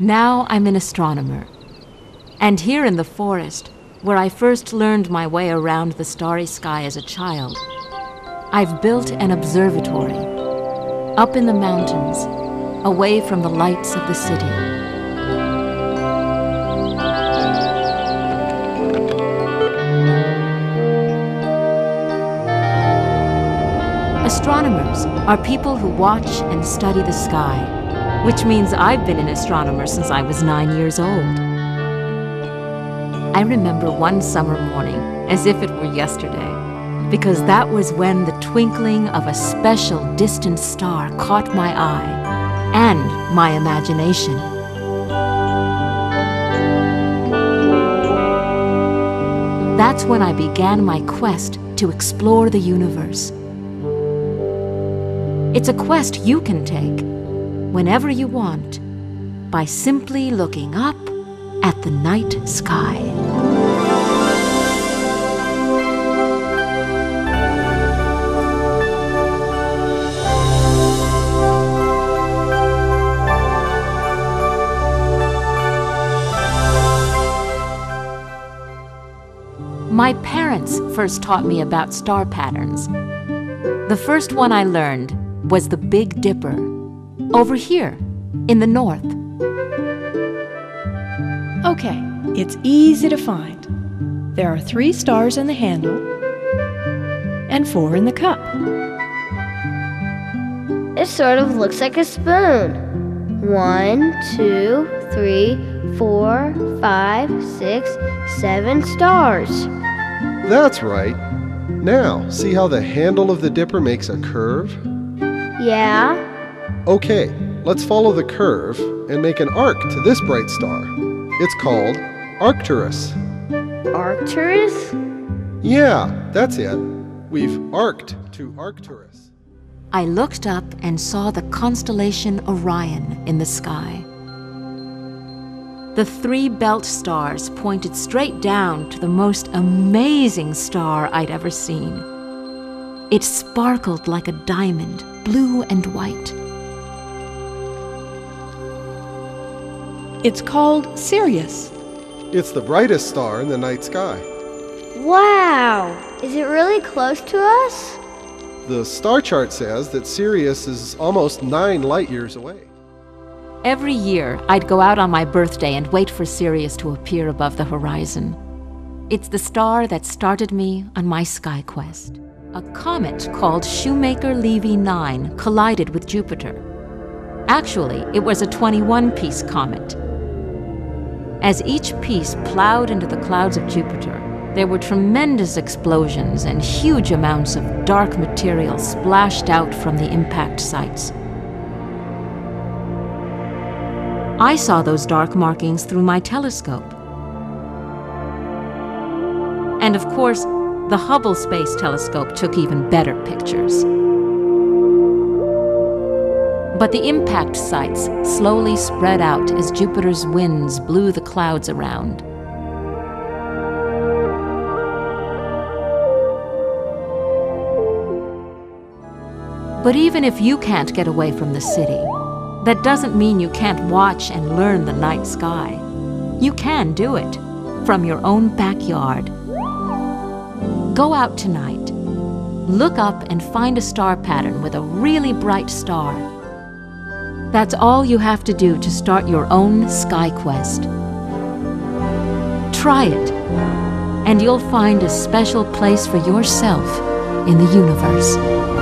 Now I'm an astronomer. And here in the forest, where I first learned my way around the starry sky as a child, I've built an observatory up in the mountains, away from the lights of the city. Astronomers are people who watch and study the sky, which means I've been an astronomer since I was nine years old. I remember one summer morning as if it were yesterday, because that was when the twinkling of a special distant star caught my eye and my imagination. That's when I began my quest to explore the universe. It's a quest you can take whenever you want by simply looking up at the night sky. My parents first taught me about star patterns. The first one I learned was the Big Dipper, over here in the north. Okay, it's easy to find. There are three stars in the handle and four in the cup. It sort of looks like a spoon. One, two, three, four, five, six, seven stars. That's right. Now, see how the handle of the dipper makes a curve? Yeah? Okay, let's follow the curve and make an arc to this bright star. It's called Arcturus. Arcturus? Yeah, that's it. We've arced to Arcturus. I looked up and saw the constellation Orion in the sky. The three belt stars pointed straight down to the most amazing star I'd ever seen. It sparkled like a diamond, blue and white. It's called Sirius. It's the brightest star in the night sky. Wow! Is it really close to us? The star chart says that Sirius is almost nine light years away. Every year, I'd go out on my birthday and wait for Sirius to appear above the horizon. It's the star that started me on my sky quest. A comet called Shoemaker-Levy 9 collided with Jupiter. Actually, it was a 21-piece comet. As each piece plowed into the clouds of Jupiter, there were tremendous explosions and huge amounts of dark material splashed out from the impact sites. I saw those dark markings through my telescope. And of course, the Hubble Space Telescope took even better pictures. But the impact sites slowly spread out as Jupiter's winds blew the clouds around. But even if you can't get away from the city, that doesn't mean you can't watch and learn the night sky. You can do it from your own backyard. Go out tonight. Look up and find a star pattern with a really bright star. That's all you have to do to start your own sky quest. Try it, and you'll find a special place for yourself in the universe.